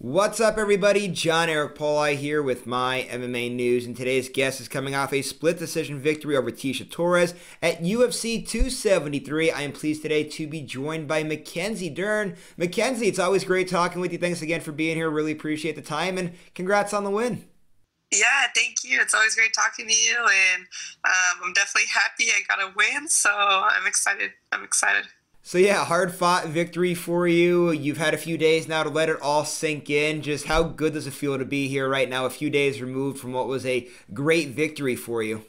What's up, everybody? John Eric Poli here with MyMMANews, and today's guest is coming off a split decision victory over Tecia Torres at UFC 273. I am pleased today to be joined by Mackenzie Dern. Mackenzie, it's always great talking with you. Thanks again for being here. Really appreciate the time, and congrats on the win. Yeah, thank you. It's always great talking to you, and um, I'm definitely happy I got a win. So I'm excited. I'm excited. So yeah, hard fought victory for you. You've had a few days now to let it all sink in. Just how good does it feel to be here right now, a few days removed from what was a great victory for you?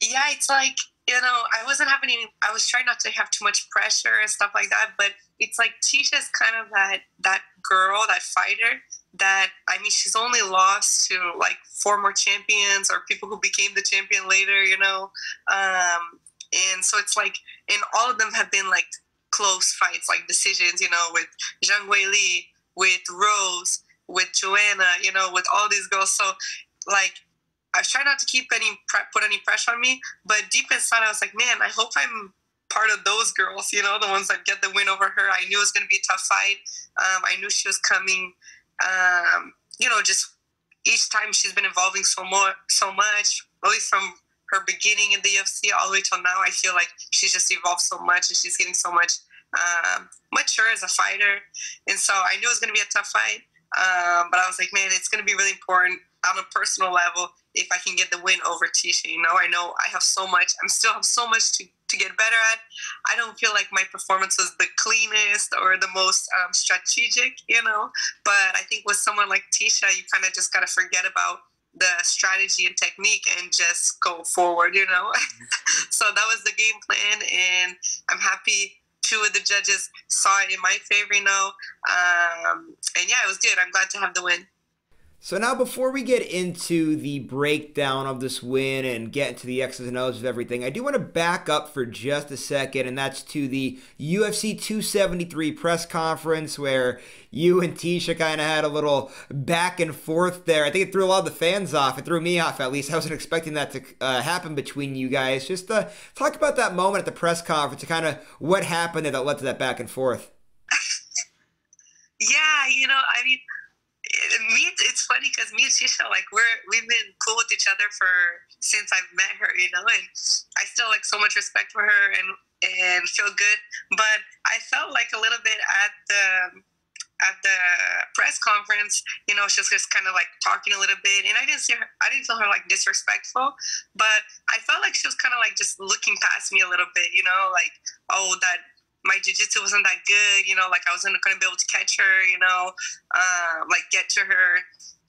Yeah, it's like you know, I wasn't having any. I was trying not to have too much pressure and stuff like that. But it's like Tecia's kind of that that girl, that fighter. That I mean, she's only lost to like former champions or people who became the champion later. You know, um, and so it's like, and all of them have been like close fights, like decisions, you know, with Zhang Weili, with Rose, with Joanna, you know, with all these girls. So, like, I trying not to keep any put any pressure on me, but deep inside, I was like, man, I hope I'm part of those girls, you know, the ones that get the win over her. I knew it was going to be a tough fight. Um, I knew she was coming. Um, you know, just each time she's been evolving so more, so much, really from her beginning in the UFC all the way till now, I feel like she's just evolved so much and she's getting so much um, mature as a fighter. And so I knew it was going to be a tough fight. Um, but I was like, man, it's going to be really important on a personal level if I can get the win over Tecia. You know, I know I have so much, I'm still have so much to, to get better at. I don't feel like my performance was the cleanest or the most um, strategic, you know, but I think with someone like Tecia, you kind of just got to forget about the strategy and technique and just go forward, you know. so that was the game plan, and I'm happy two of the judges saw it in my favor, you know. Um, and yeah, it was good. I'm glad to have the win. So now, before we get into the breakdown of this win and get into the X's and O's of everything, I do want to back up for just a second, and that's to the UFC 273 press conference where you and Tecia kind of had a little back and forth there. I think it threw a lot of the fans off. It threw me off, at least. I wasn't expecting that to uh, happen between you guys. Just uh, talk about that moment at the press conference and kind of what happened there that led to that back and forth. yeah, you know, I mean me, it's funny because me and Tecia, like we're we've been cool with each other for since I've met her, you know, and I still like so much respect for her and and feel good. But I felt like a little bit at the at the press conference, you know, she was just kind of like talking a little bit, and I didn't see her. I didn't feel her like disrespectful, but I felt like she was kind of like just looking past me a little bit, you know, like oh that my jujitsu wasn't that good, you know, like I wasn't going to be able to catch her, you know, uh, like get to her.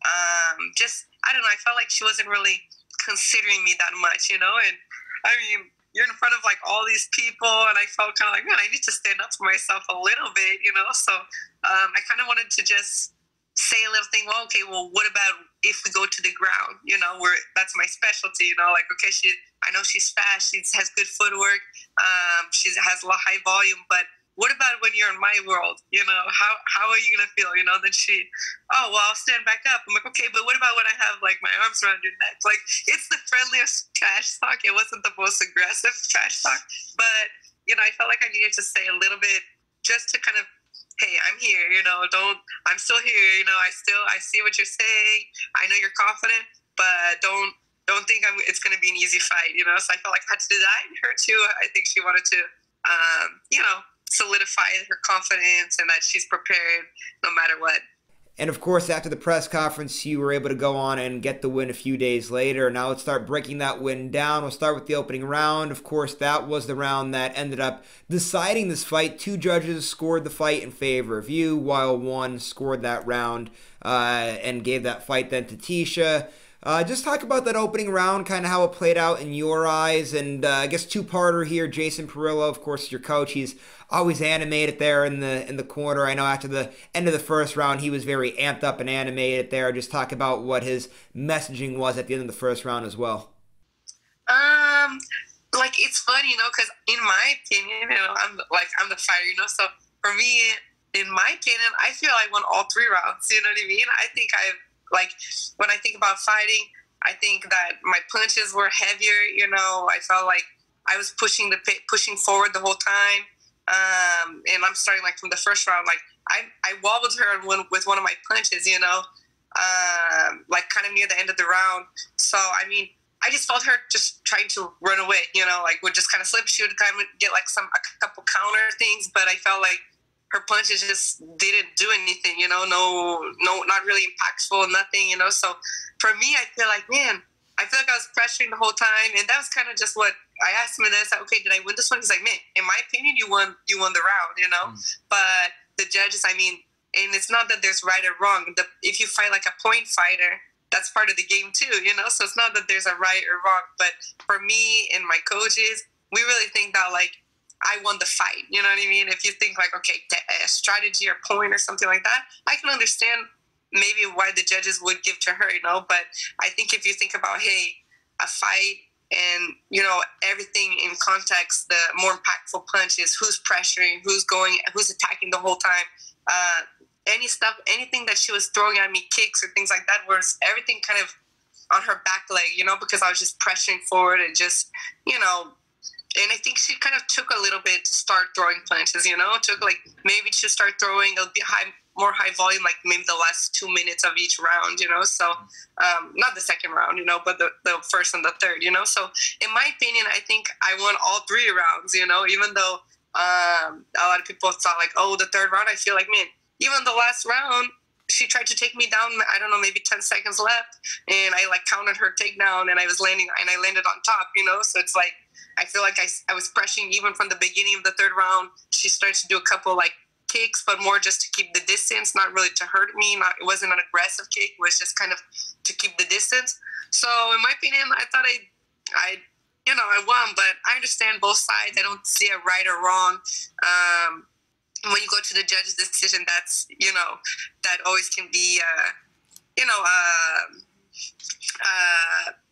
Um, just, I don't know, I felt like she wasn't really considering me that much, you know, and I mean, you're in front of like all these people, and I felt kind of like, man, I need to stand up for myself a little bit, you know, so um, I kind of wanted to just say a little thing, well, okay, well, what about if we go to the ground? You know, where that's my specialty, you know, like, okay, she, I know she's fast, she has good footwork, um, she has a high volume, but what about when you're in my world? You know, how, how are you going to feel? You know, then she, oh, well, I'll stand back up. I'm like, okay, but what about when I have like my arms around your neck? Like, it's the friendliest trash talk. It wasn't the most aggressive trash talk, but, you know, I felt like I needed to say a little bit just to kind of hey i'm here you know don't i'm still here you know i still i see what you're saying i know you're confident but don't don't think I'm, it's going to be an easy fight you know so i felt like i had to do that. And her too i think she wanted to um, you know solidify her confidence and that she's prepared no matter what and of course, after the press conference, you were able to go on and get the win a few days later. Now let's start breaking that win down. We'll start with the opening round. Of course, that was the round that ended up deciding this fight. Two judges scored the fight in favor of you, while one scored that round uh, and gave that fight then to Tecia. Uh, just talk about that opening round, kind of how it played out in your eyes, and uh, I guess two-parter here. Jason Parillo, of course, your coach. He's always animated there in the in the corner. I know after the end of the first round, he was very amped up and animated there. Just talk about what his messaging was at the end of the first round as well. Um, like it's funny, you know, because in my opinion, you know, I'm like I'm the fighter, you know. So for me, in my opinion, I feel I won all three rounds. You know what I mean? I think I've like when I think about fighting, I think that my punches were heavier. You know, I felt like I was pushing the pushing forward the whole time. Um, and I'm starting like from the first round, like I I wobbled her with one of my punches, you know, um, like kind of near the end of the round. So I mean, I just felt her just trying to run away, you know, like would just kind of slip. She would kind of get like some a couple counter things, but I felt like her punches just didn't do anything, you know, no, no, not really impactful, nothing, you know. So for me, I feel like, man, I feel like I was pressuring the whole time, and that was kind of just what I asked him. And I said, okay, did I win this one? He's like, man, in my opinion, you won, you won the round, you know. Mm. But the judges, I mean, and it's not that there's right or wrong. The, if you fight like a point fighter, that's part of the game too, you know. So it's not that there's a right or wrong. But for me and my coaches, we really think that like I won the fight. You know what I mean? If you think like, okay, a strategy or point or something like that, I can understand maybe why the judges would give to her, you know. But I think if you think about, hey, a fight and you know everything in context, the more impactful punch is who's pressuring, who's going, who's attacking the whole time. Uh, any stuff, anything that she was throwing at me, kicks or things like that, was everything kind of on her back leg, you know, because I was just pressuring forward and just, you know, and I think she kind of took a little bit to start throwing punches. You know, it took like maybe to start throwing a bit high, more high volume, like maybe the last two minutes of each round. You know, so um, not the second round, you know, but the, the first and the third. You know, so in my opinion, I think I won all three rounds. You know, even though um, a lot of people thought like, oh, the third round, I feel like man, even the last round. She tried to take me down. I don't know, maybe ten seconds left, and I like counted her takedown, and I was landing, and I landed on top. You know, so it's like I feel like I, I was pressing even from the beginning of the third round. She started to do a couple like kicks, but more just to keep the distance, not really to hurt me. Not it wasn't an aggressive kick. It was just kind of to keep the distance. So in my opinion, I thought I, I, you know, I won. But I understand both sides. I don't see a right or wrong. Um, when you go to the judge's decision, that's you know, that always can be, uh, you know, uh, uh, a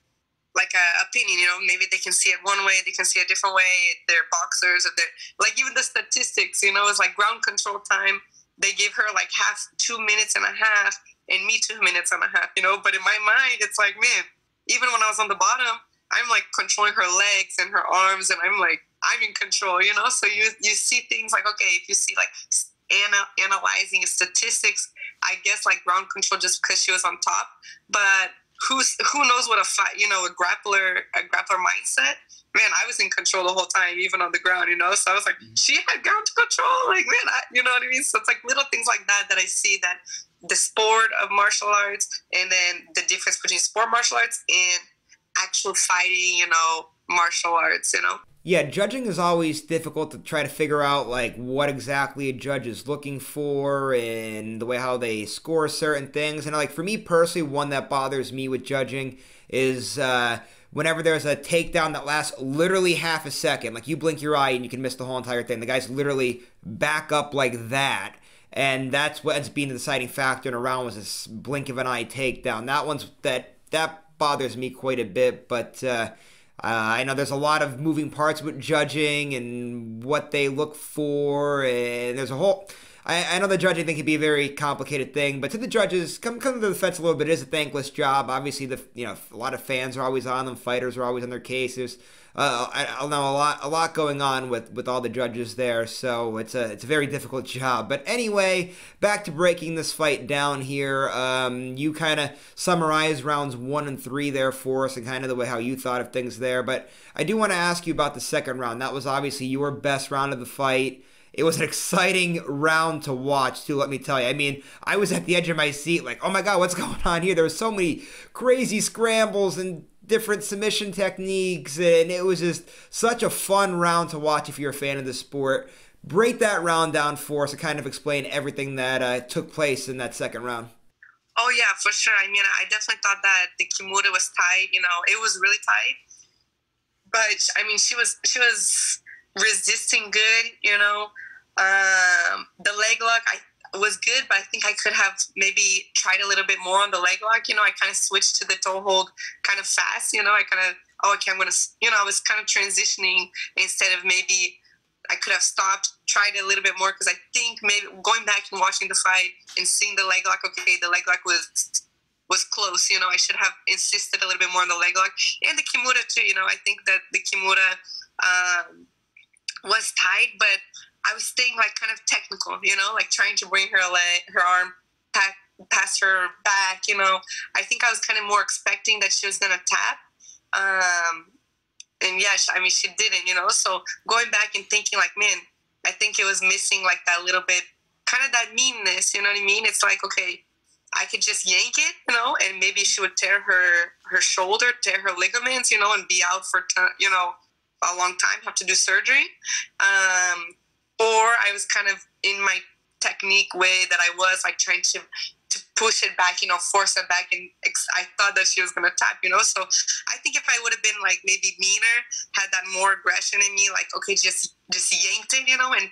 opinion you know maybe they can see it one way they can see it a different way they're boxers or they're like even the statistics you know it's like ground control time they gave her like half two minutes and a half and me two minutes and a half you know but in my mind it's like man even when i was on the bottom i'm like controlling her legs and her arms and i'm like i'm in control you know so you you see things like okay if you see like ana- analyzing statistics i guess like ground control just because she was on top but who's who knows what a fight, you know, a grappler, a grappler mindset. Man, I was in control the whole time, even on the ground, you know. So I was like, mm-hmm. she had ground control, like man, I, you know what I mean. So it's like little things like that that I see that the sport of martial arts, and then the difference between sport martial arts and actual fighting, you know, martial arts, you know. Yeah, judging is always difficult to try to figure out like what exactly a judge is looking for and the way how they score certain things. And like for me personally, one that bothers me with judging is uh, whenever there's a takedown that lasts literally half a second. Like you blink your eye and you can miss the whole entire thing. The guy's literally back up like that. And that's what ends up being the deciding factor in a round was this blink of an eye takedown. That one's that that bothers me quite a bit, but uh, Uh, I know there's a lot of moving parts with judging and what they look for, and there's a whole. I, I know the judging thing can be a very complicated thing, but to the judges, come come to the defense a little bit. It is a thankless job. Obviously, the you know a lot of fans are always on them. Fighters are always on their cases uh, I, I know a lot a lot going on with with all the judges there, so it's a it's a very difficult job. But anyway, back to breaking this fight down here. Um, you kind of summarize rounds one and three there for us, and kind of the way how you thought of things there. But I do want to ask you about the second round. That was obviously your best round of the fight. It was an exciting round to watch, too, let me tell you. I mean, I was at the edge of my seat, like, oh my God, what's going on here? There were so many crazy scrambles and different submission techniques, and it was just such a fun round to watch if you're a fan of the sport. Break that round down for us to kind of explain everything that uh, took place in that second round. Oh yeah, for sure. I mean, I definitely thought that the Kimura was tight. You know, it was really tight. But I mean, she was she was resisting good. You know, um, the leg lock. I was good, but I think I could have maybe tried a little bit more on the leg lock. You know, I kind of switched to the toe hold kind of fast. You know, I kind of, oh, okay, I'm to, you know, I was kind of transitioning instead of maybe I could have stopped, tried a little bit more because I think maybe going back and watching the fight and seeing the leg lock, okay, the leg lock was was close. You know, I should have insisted a little bit more on the leg lock and the kimura too. You know, I think that the kimura um, was tight, but I was staying like kind of technical, you know, like trying to bring her leg, her arm back past her back, you know. I think I was kind of more expecting that she was gonna tap. Um, and yeah, I mean, she didn't, you know. So going back and thinking, like, man, I think it was missing like that little bit, kind of that meanness. You know what I mean? It's like, okay, I could just yank it, you know, and maybe she would tear her her shoulder, tear her ligaments, you know, and be out for you know a long time, have to do surgery. Um, or I was kind of in my technique way that I was like trying to to push it back, you know, force it back, and I thought that she was gonna tap, you know. So I think if I would have been like maybe meaner, had that more aggression in me, like okay, just just yanked it, you know, and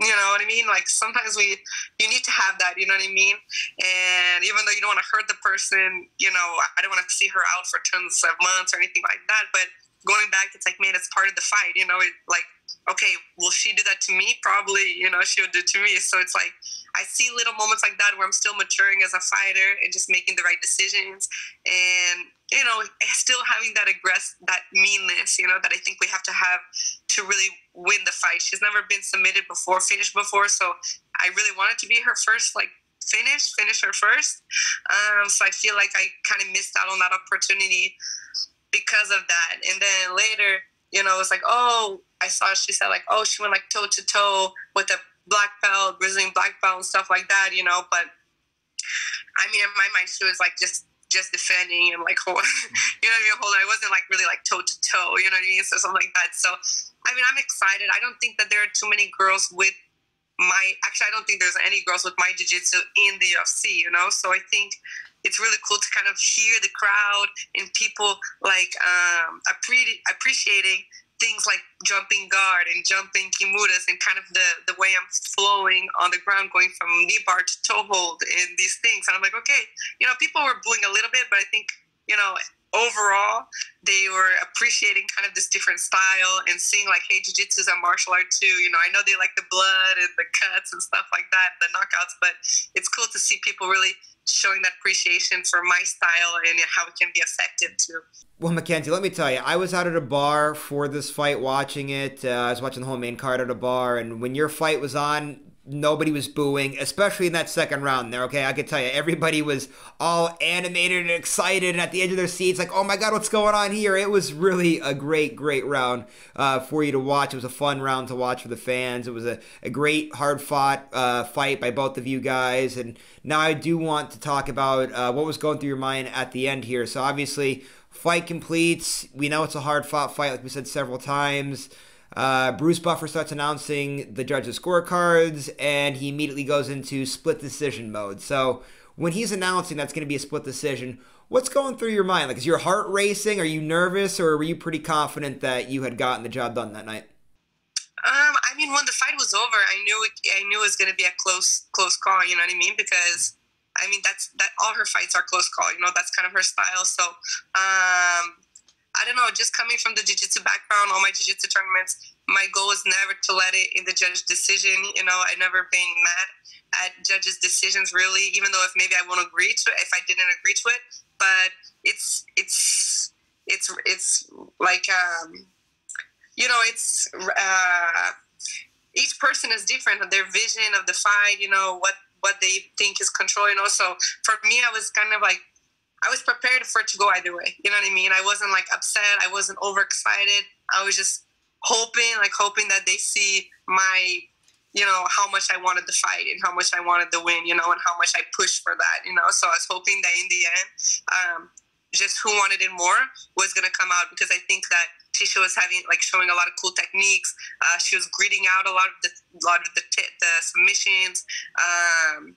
you know what I mean? Like sometimes we, you need to have that, you know what I mean? And even though you don't want to hurt the person, you know, I don't want to see her out for tons of months or anything like that. But going back, it's like, man, it's part of the fight, you know, it, like, okay, will she do that to me? Probably, you know, she would do to me. So it's like, I see little moments like that where I'm still maturing as a fighter and just making the right decisions. And you know, still having that aggress, that meanness, you know, that I think we have to have to really win the fight. She's never been submitted before, finished before, so I really wanted to be her first, like finish, finish her first. Um, so I feel like I kind of missed out on that opportunity because of that. And then later, you know, it's like, oh, I saw she said like, oh, she went like toe to toe with a black belt, Brazilian black belt, and stuff like that, you know. But I mean, in my mind, she was like just just defending and like hold, you know what I mean, holding. I wasn't like really like toe to toe, you know what I mean, so something like that. So I mean, I'm excited. I don't think that there are too many girls with my. Actually, I don't think there's any girls with my jiu-jitsu in the UFC. You know, so I think it's really cool to kind of hear the crowd and people like um, appre- appreciating things like jumping guard and jumping kimuras and kind of the, the way I'm flowing on the ground, going from knee bar to toe hold and these things. And I'm like, okay, you know, people were booing a little bit, but I think, you know, overall they were appreciating kind of this different style and seeing like, hey, jiu-jitsu is a martial art too. You know, I know they like the blood and the cuts and stuff like that, the knockouts, but it's cool to see people really showing that appreciation for my style and how it can be effective too. Well, Mackenzie, let me tell you, I was out at a bar for this fight watching it. Uh, I was watching the whole main card at a bar, and when your fight was on, nobody was booing, especially in that second round there, okay? I could tell you, everybody was all animated and excited and at the edge of their seats, like, oh my God, what's going on here? It was really a great, great round uh, for you to watch. It was a fun round to watch for the fans. It was a, a great, hard fought uh, fight by both of you guys. And now I do want to talk about uh, what was going through your mind at the end here. So obviously, fight completes. We know it's a hard fought fight, like we said several times. Uh, Bruce Buffer starts announcing the judges' scorecards, and he immediately goes into split decision mode. So when he's announcing that's going to be a split decision, what's going through your mind? Like, is your heart racing? Are you nervous, or were you pretty confident that you had gotten the job done that night? Um, I mean, when the fight was over, I knew I knew it was going to be a close close call. You know what I mean? Because I mean, that's that all her fights are close call. You know, that's kind of her style. So um, I don't know, just coming from the jiu-jitsu background, all my jiu-jitsu tournaments, my goal is never to let it in the judge's decision. You know, I never been mad at judges' decisions really, even though if maybe I won't agree to it, if I didn't agree to it. But it's it's it's it's like um, you know, it's uh, each person is different. Their vision of the fight, you know, what what they think is control. You know, so for me, I was kind of like I was prepared for it to go either way. You know what I mean? I wasn't like upset. I wasn't overexcited. I was just hoping, like hoping that they see my, you know, how much I wanted the fight and how much I wanted the win, you know, and how much I pushed for that, you know. So I was hoping that in the end, um, just who wanted it more was gonna come out because I think that Tecia was having like showing a lot of cool techniques. Uh, she was greeting out a lot of the lot of the, t- the submissions. Um,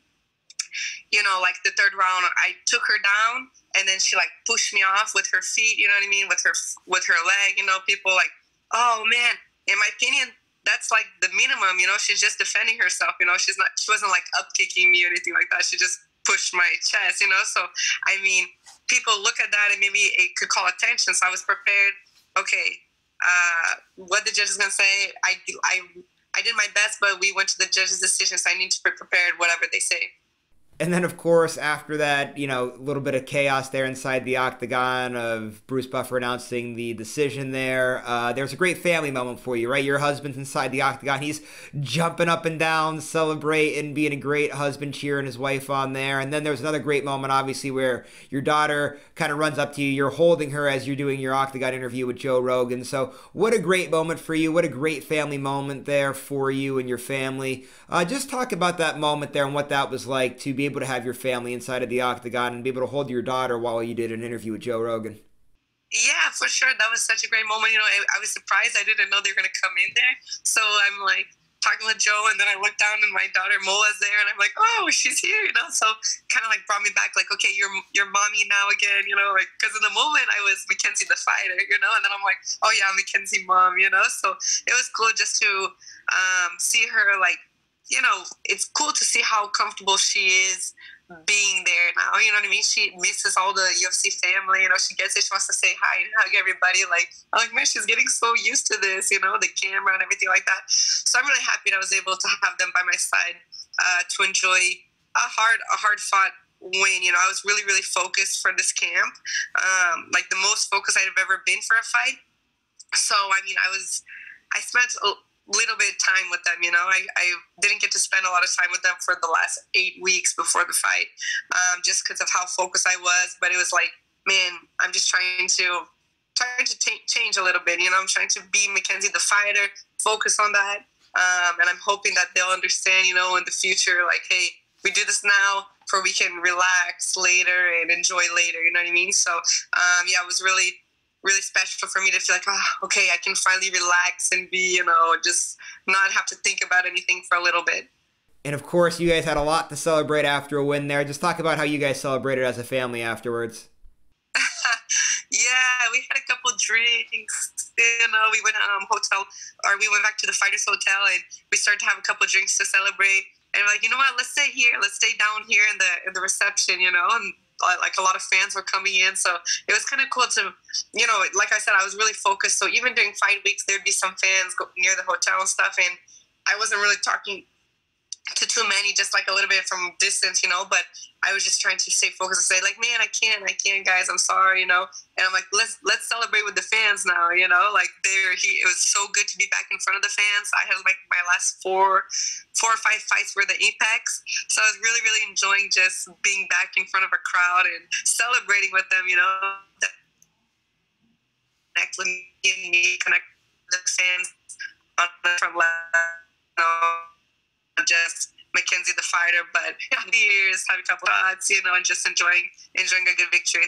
you know, like the third round, I took her down and then she like pushed me off with her feet. You know what I mean? With her with her leg. You know, people like, oh man. In my opinion, that's like the minimum. You know, she's just defending herself. You know, she's not. She wasn't like up kicking me or anything like that. She just pushed my chest. You know, so I mean, people look at that and maybe it could call attention. So I was prepared. Okay, uh, what the judge is gonna say. I I I did my best, but we went to the judge's decision, so I need to be prepared whatever they say. And then, of course, after that, you know, a little bit of chaos there inside the octagon of Bruce Buffer announcing the decision there. Uh, there's a great family moment for you, right? Your husband's inside the octagon. He's jumping up and down, celebrating, being a great husband, cheering his wife on there. And then there's another great moment, obviously, where your daughter kind of runs up to you. You're holding her as you're doing your octagon interview with Joe Rogan. So, what a great moment for you. What a great family moment there for you and your family. Uh, just talk about that moment there and what that was like to be able to have your family inside of the octagon and be able to hold your daughter while you did an interview with Joe Rogan. Yeah, for sure. That was such a great moment. You know, I, I was surprised. I didn't know they were going to come in there. So I'm like talking with Joe, and then I look down, and my daughter Moa's there, and I'm like, oh, she's here. You know, so kind of like brought me back, like, okay, you're you're mommy now again. You know, like because in the moment I was Mackenzie the fighter, you know, and then I'm like, oh yeah, Mackenzie mom. You know, so it was cool just to um, see her like you know, it's cool to see how comfortable she is being there now. You know what I mean? She misses all the UFC family. You know, she gets it. She wants to say hi and hug everybody. Like, I'm like, man, she's getting so used to this. You know, the camera and everything like that. So I'm really happy that I was able to have them by my side uh, to enjoy a hard, a hard fought win. You know, I was really, really focused for this camp. Um, like the most focused I've ever been for a fight. So I mean, I was. I spent little bit of time with them. You know, I, I didn't get to spend a lot of time with them for the last eight weeks before the fight, um, just because of how focused I was. But it was like, man, I'm just trying to trying to t- change a little bit. You know, I'm trying to be Mackenzie the fighter, focus on that, um, and I'm hoping that they'll understand. You know, in the future, like, hey, we do this now. For we can relax later and enjoy later, you know what I mean? So, um, yeah, it was really really special for me to feel like, oh, okay, I can finally relax and be, you know, just not have to think about anything for a little bit. And of course, you guys had a lot to celebrate after a win there. Just talk about how you guys celebrated as a family afterwards. yeah, we had a couple drinks. You know, we went um hotel, or we went back to the fighters hotel, and we started to have a couple drinks to celebrate. And we're like, you know what? Let's stay here. Let's stay down here in the in the reception. You know, and like a lot of fans were coming in. So it was kind of cool to, you know, like I said, I was really focused. So even during fight weeks, there'd be some fans near the hotel and stuff, and I wasn't really talking to too many, just like a little bit from distance, you know. But I was just trying to stay focused and say, like, man, I can't, I can't, guys, I'm sorry, you know. And I'm like, let's let's celebrate with the fans now, you know. Like there, he it was so good to be back in front of the fans. I had like my last four, four or five fights were the apex, so I was really really enjoying just being back in front of a crowd and celebrating with them, you know. Connect with me, connect with the fans on from you know, just Mackenzie the fighter, but years, have a couple thoughts, you know, and just enjoying enjoying a good victory.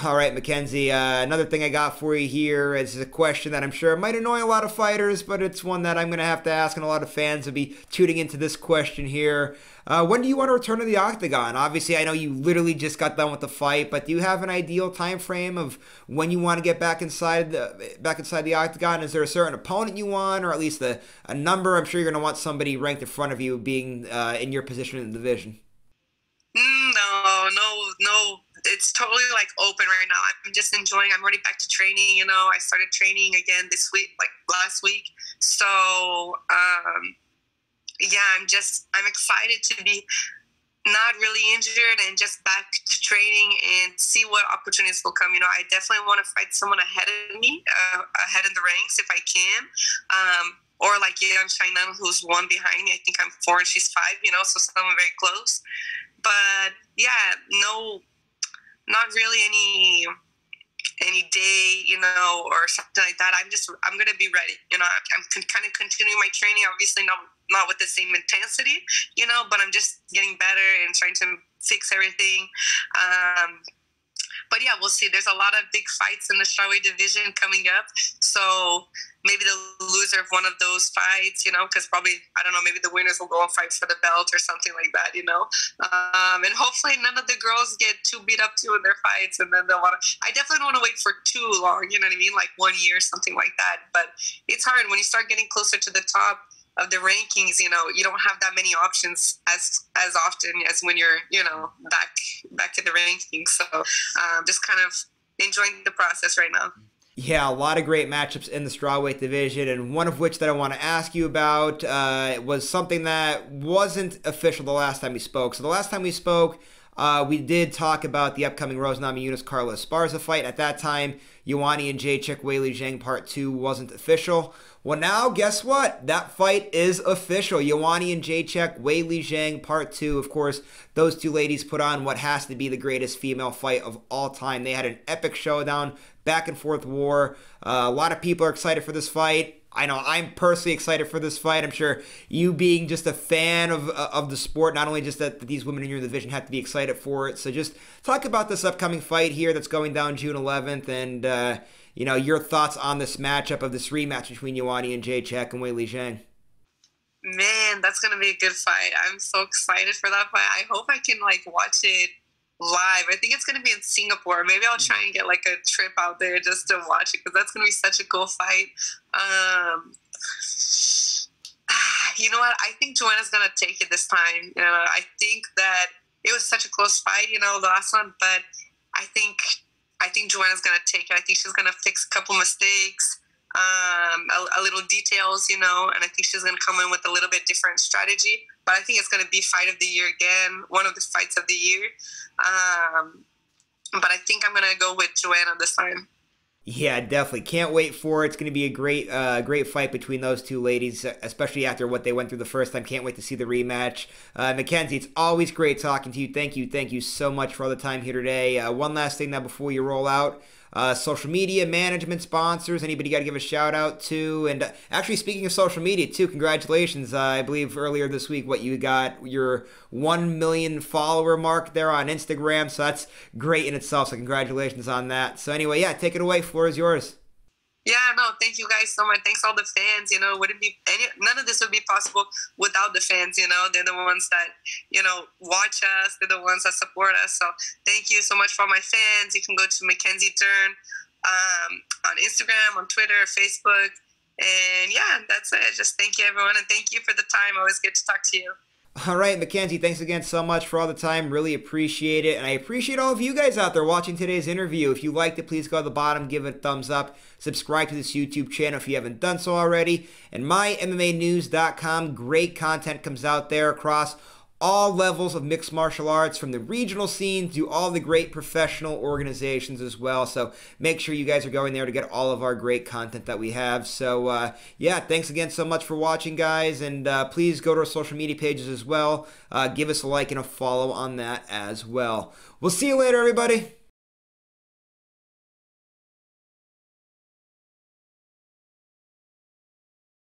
All right, Mackenzie. Uh, another thing I got for you here is a question that I'm sure might annoy a lot of fighters, but it's one that I'm going to have to ask, and a lot of fans will be tuning into this question here. Uh, when do you want to return to the octagon? Obviously, I know you literally just got done with the fight, but do you have an ideal time frame of when you want to get back inside the back inside the octagon? Is there a certain opponent you want, or at least a, a number? I'm sure you're going to want somebody ranked in front of you, being uh, in your position in the division. Mm, no, no, no it's totally like open right now. I'm just enjoying. I'm already back to training. You know, I started training again this week, like last week. So um, yeah, I'm just I'm excited to be not really injured and just back to training and see what opportunities will come. You know, I definitely want to fight someone ahead of me, uh, ahead in the ranks if I can. Um, or like Yan Xiaonan, who's one behind me. I think I'm four and she's five, you know, so someone very close. But yeah, no not really any any day, you know, or something like that. I'm just I'm gonna be ready. You know, I'm kind of continuing my training. Obviously, not not with the same intensity, you know, but I'm just getting better and trying to fix everything. Um, but yeah, we'll see. There's a lot of big fights in the strawweight division coming up, so maybe the loser of one of those fights, you know, because probably I don't know, maybe the winners will go and fight for the belt or something like that, you know. Um, and hopefully none of the girls get too beat up too in their fights, and then they'll want to. I definitely don't want to wait for too long, you know what I mean, like one year, something like that. But it's hard when you start getting closer to the top of the rankings you know you don't have that many options as as often as when you're you know back back in the rankings so um, just kind of enjoying the process right now Yeah, a lot of great matchups in the strawweight division, and one of which that I want to ask you about uh, was something that wasn't official the last time we spoke. So the last time we spoke, uh, we did talk about the upcoming Rose Namajunas Carla Esparza fight. At that time, Joanna Jędrzejczyk Weili Zhang Part 2 wasn't official. Well, now, guess what? That fight is official. Joanna Jędrzejczyk Weili Zhang Part 2. Of course, those two ladies put on what has to be the greatest female fight of all time. They had an epic showdown back and forth war. Uh, a lot of people are excited for this fight. I know I'm personally excited for this fight. I'm sure you, being just a fan of uh, of the sport, not only just that these women in your division have to be excited for it. So just talk about this upcoming fight here that's going down June 11th, and uh, you know your thoughts on this matchup of this rematch between Joanna Jędrzejczyk and Weili Zhang. Man, that's gonna be a good fight. I'm so excited for that fight. I hope I can like watch it live. I think it's going to be in Singapore. Maybe I'll try and get like a trip out there just to watch it because that's going to be such a cool fight. Um, you know what? I think Joanna's going to take it this time. You know, I think that it was such a close fight, you know, the last one, but I think I think Joanna's going to take it. I think she's going to fix a couple mistakes um, a, a, little details, you know, and I think she's going to come in with a little bit different strategy. But I think it's going to be fight of the year again, one of the fights of the year. Um, but I think I'm going to go with Joanna this time. Yeah, definitely. Can't wait for it. It's going to be a great, uh, great fight between those two ladies, especially after what they went through the first time. Can't wait to see the rematch. Uh, Mackenzie, it's always great talking to you. Thank you, thank you so much for all the time here today. Uh, one last thing now before you roll out uh, social media management sponsors. Anybody got to give a shout out to? And uh, actually, speaking of social media too, congratulations! Uh, I believe earlier this week, what you got your one million follower mark there on Instagram. So that's great in itself. So congratulations on that. So anyway, yeah, take it away. Floor is yours. Yeah, no, thank you guys so much. Thanks all the fans. You know, wouldn't be any none of this would be possible without the fans. You know, they're the ones that you know watch us. They're the ones that support us. So thank you so much for all my fans. You can go to Mackenzie Dern um, on Instagram, on Twitter, Facebook, and yeah, that's it. Just thank you everyone, and thank you for the time. Always good to talk to you. All right, Mackenzie, thanks again so much for all the time. Really appreciate it. And I appreciate all of you guys out there watching today's interview. If you liked it, please go to the bottom, give it a thumbs up, subscribe to this YouTube channel if you haven't done so already. And mymmanews.com, great content comes out there across all levels of mixed martial arts from the regional scene to all the great professional organizations as well. So make sure you guys are going there to get all of our great content that we have. So, uh, yeah, thanks again so much for watching, guys. And uh, please go to our social media pages as well. Uh, give us a like and a follow on that as well. We'll see you later, everybody.